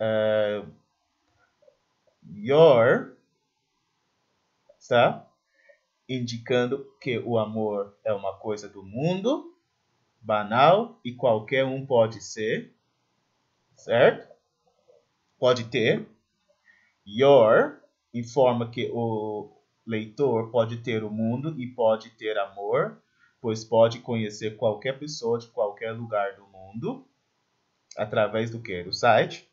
uh, your, tá? Indicando que o amor é uma coisa do mundo, banal e qualquer um pode ser, certo? Pode ter. Your informa que o leitor pode ter o mundo e pode ter amor, pois pode conhecer qualquer pessoa de qualquer lugar do mundo através do que? Do site.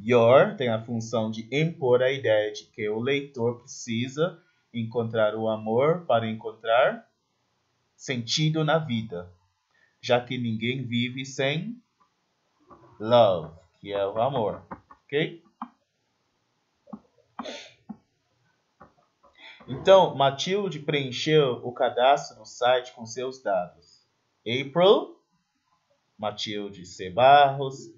Your tem a função de impor a ideia de que o leitor precisa encontrar o amor para encontrar sentido na vida, já que ninguém vive sem love, que é o amor, ok? Então, Matilde preencheu o cadastro no site com seus dados. April, Matilde C. Barros,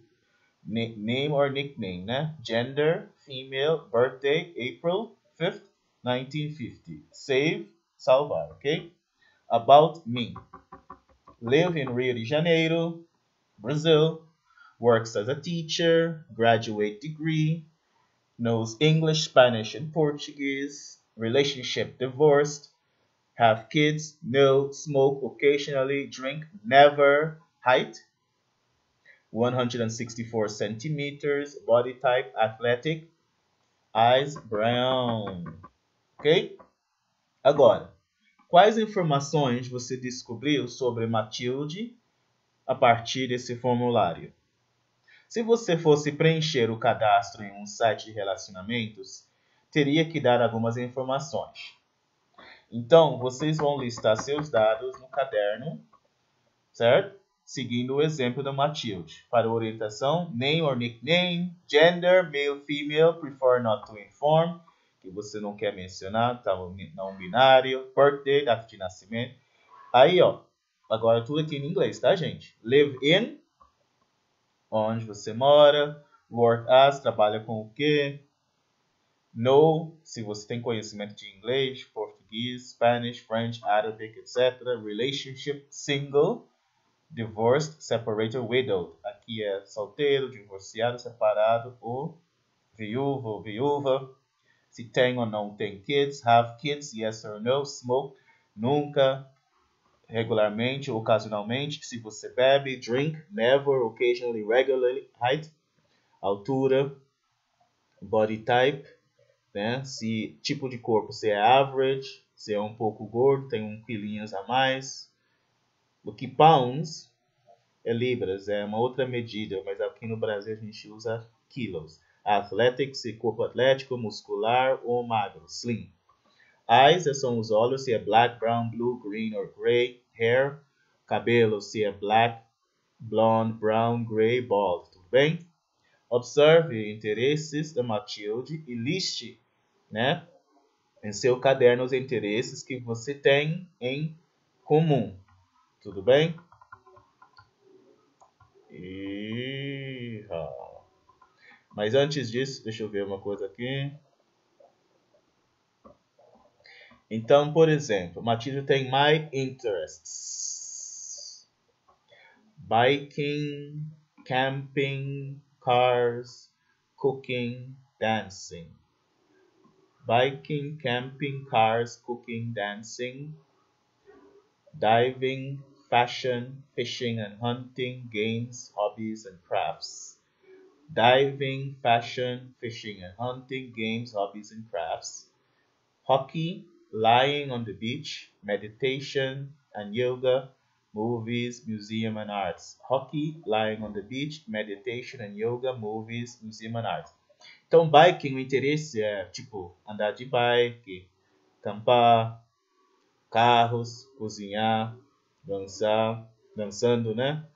name or nickname? Gender, female, birthday, April 5th, 1950. Save, salvar, ok? About me. Live in Rio de Janeiro, Brazil. Works as a teacher, graduate degree. Knows English, Spanish, and Portuguese. Relationship divorced. Have kids, no, smoke occasionally, drink, never. Height 164 centimeters, body type athletic, eyes brown. Ok? Agora, quais informações você descobriu sobre Matilde a partir desse formulário? Se você fosse preencher o cadastro em um site de relacionamentos, teria que dar algumas informações. Então, vocês vão listar seus dados no caderno, certo? Seguindo o exemplo da Matilde. Para orientação, name or nickname, gender, male, female, prefer not to inform, que você não quer mencionar, tá não binário, birthday, data de nascimento. Aí, ó, agora tudo aqui em inglês, tá, gente? Live in, onde você mora, work as, trabalha com o quê? Know, se você tem conhecimento de inglês, português, Spanish, French, Arabic, etc. Relationship, single, divorced, separated, widowed. Aqui é solteiro, divorciado, separado ou viúvo ou viúva. Se tem ou não tem kids, have kids, yes or no, smoke, nunca, regularmente, ocasionalmente. Se você bebe, drink, never, occasionally, regularly, height, altura, body type, né? Se tipo de corpo, se é average, se é um pouco gordo, tem um quilinhos a mais, o que pounds é libras, é uma outra medida, mas aqui no Brasil a gente usa quilos. Athletics e corpo atlético, muscular ou magro, slim. Eyes são os olhos, se é black, brown, blue, green or gray. Hair, cabelo, se é black, blonde, brown, gray, bald. Tudo bem? Observe interesses da Matilde e liste, né, em seu caderno os interesses que você tem em comum. Tudo bem? E... Mas antes disso, deixa eu ver uma coisa aqui. Então, por exemplo, Matilde tem My Interests. Biking, camping, cars, cooking, dancing. Biking, camping, cars, cooking, dancing. Diving, fashion, fishing and hunting, games, hobbies, and crafts. Diving, fashion, fishing and hunting, games, hobbies, and crafts. Hockey, lying on the beach, meditation and yoga, movies, museum and arts. Hockey, lying on the beach, meditation and yoga, movies, museum and arts. Então, biking, o interesse é, tipo, andar de bike, acampar, carros, cozinhar, dançar, dançando, né?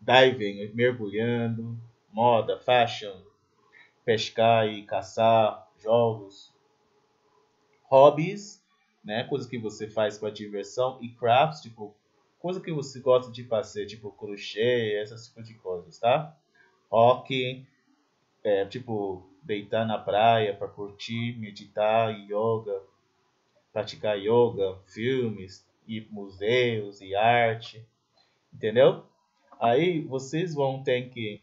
Diving, mergulhando, moda, fashion, pescar e caçar, jogos, hobbies, né? Coisas que você faz para diversão e crafts, tipo coisa que você gosta de fazer, tipo crochê, essas tipo de coisas, tá? Hockey, é, tipo deitar na praia para curtir, meditar, yoga, praticar yoga, filmes, e museus e arte, entendeu? Aí vocês vão ter que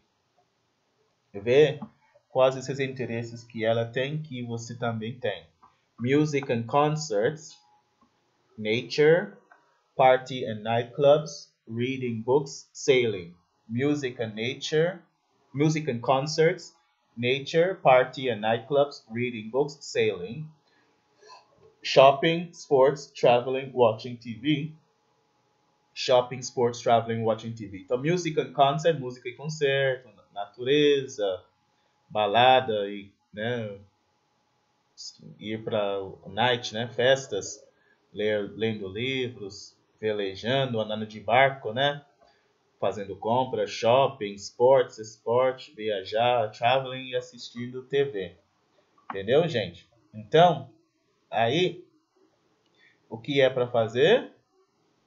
ver quais esses interesses que ela tem que você também tem. Music and concerts, nature, party and nightclubs, reading books, sailing. Music and nature, music and concerts, nature, party and nightclubs, reading books, sailing. Shopping, sports, traveling, watching TV. Shopping, sports, traveling, watching TV. Então, music and concert, música e concerto, natureza, balada e, né, ir para night, né, festas, ler, lendo livros, velejando, andando de barco, né, fazendo compras, shopping, sports, esporte, viajar, traveling e assistindo TV. Entendeu, gente? Então, aí o que é para fazer?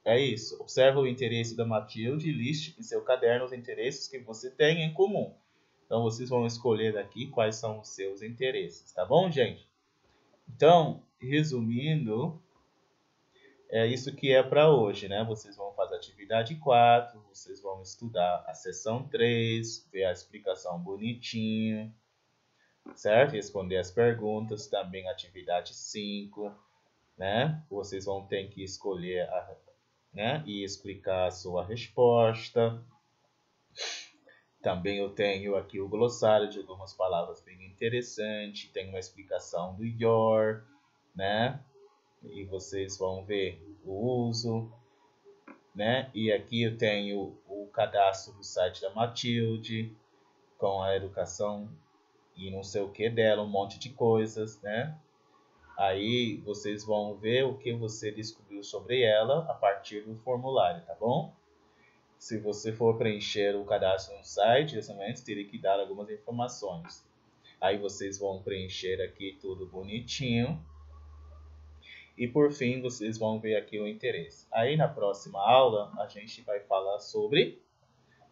É isso. Observa o interesse da Matilde e liste em seu caderno os interesses que você tem em comum. Então vocês vão escolher daqui quais são os seus interesses, tá bom, gente? Então, resumindo, é isso que é para hoje, né? Vocês vão fazer a atividade 4, vocês vão estudar a sessão 3, ver a explicação bonitinho, certo? Responder as perguntas, também atividade 5, né? Vocês vão ter que escolher a, né? e explicar a sua resposta. Também eu tenho aqui o glossário de algumas palavras bem interessante, tem uma explicação do your, né? E vocês vão ver o uso, né? E aqui eu tenho o cadastro do site da Matilde, com a educação e não sei o que dela, um monte de coisas, né? Aí vocês vão ver o que você descobriu sobre ela a partir do formulário, tá bom? Se você for preencher o cadastro no site, justamente teria que dar algumas informações. Aí vocês vão preencher aqui tudo bonitinho. E por fim, vocês vão ver aqui o interesse. Aí na próxima aula, a gente vai falar sobre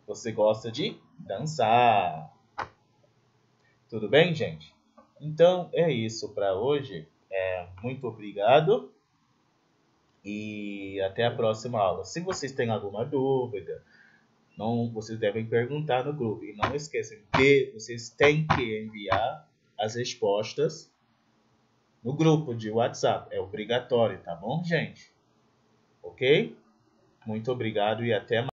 você gosta de dançar. Tudo bem, gente? Então é isso para hoje. É, muito obrigado e até a próxima aula. Se vocês têm alguma dúvida, não, vocês devem perguntar no grupo. E não esqueçam que vocês têm que enviar as respostas no grupo de WhatsApp. É obrigatório, tá bom, gente? Ok? Muito obrigado e até mais.